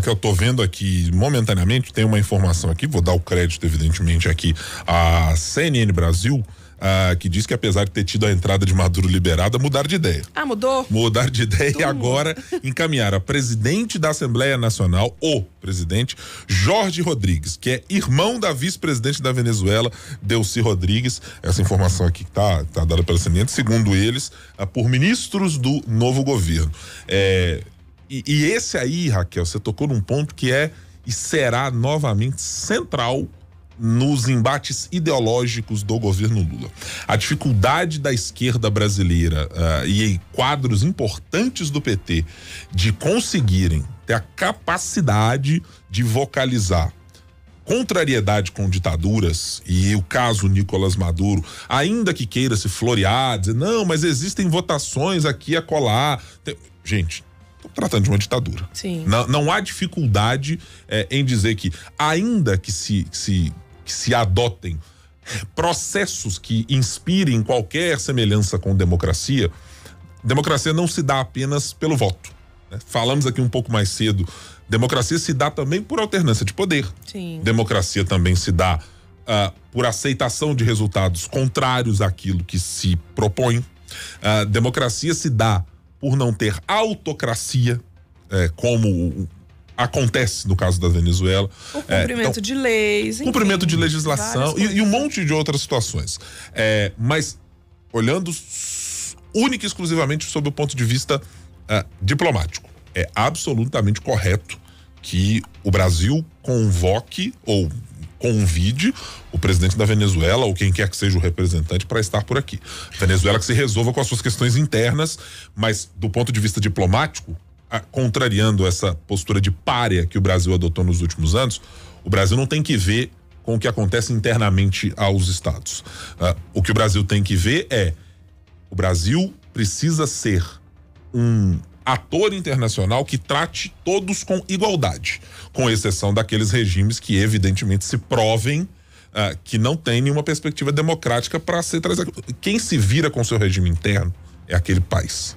que eu tô vendo aqui momentaneamente, tem uma informação aqui, vou dar o crédito, evidentemente, aqui à CNN Brasil. Ah, que diz que apesar de ter tido a entrada de Maduro liberada, mudar de ideia. Ah, mudou? Mudar de ideia e agora encaminhar a presidente da Assembleia Nacional, o presidente, Jorge Rodrigues, que é irmão da vice-presidente da Venezuela, Delcy Rodrigues. Essa informação aqui tá, tá dada pela CNN, segundo eles, ah, por ministros do novo governo. É, e, e esse aí, Raquel, você tocou num ponto que é e será novamente central nos embates ideológicos do governo Lula. A dificuldade da esquerda brasileira uh, e quadros importantes do PT de conseguirem ter a capacidade de vocalizar contrariedade com ditaduras e o caso Nicolás Maduro, ainda que queira se florear, dizer, não, mas existem votações aqui a colar. Gente, tratando de uma ditadura. Sim. Não, não há dificuldade é, em dizer que, ainda que se, se, que se adotem processos que inspirem qualquer semelhança com democracia, democracia não se dá apenas pelo voto. Né? Falamos aqui um pouco mais cedo, democracia se dá também por alternância de poder. Sim. Democracia também se dá uh, por aceitação de resultados contrários àquilo que se propõe. Uh, democracia se dá por não ter autocracia, é, como acontece no caso da Venezuela. O cumprimento é, então, de leis. Enfim, cumprimento de legislação e, e, um monte de outras situações. É, mas olhando única e exclusivamente sob o ponto de vista é, diplomático, é absolutamente correto que o Brasil convoque ou convide o presidente da Venezuela ou quem quer que seja o representante para estar por aqui. Venezuela que se resolva com as suas questões internas, mas do ponto de vista diplomático, a, contrariando essa postura de párea que o Brasil adotou nos últimos anos, o Brasil não tem que ver com o que acontece internamente aos estados. Uh, o que o Brasil tem que ver é o Brasil precisa ser um ator internacional que trate todos com igualdade, com exceção daqueles regimes que evidentemente se provem uh, que não tem nenhuma perspectiva democrática para ser trazido. Quem se vira com seu regime interno é aquele país.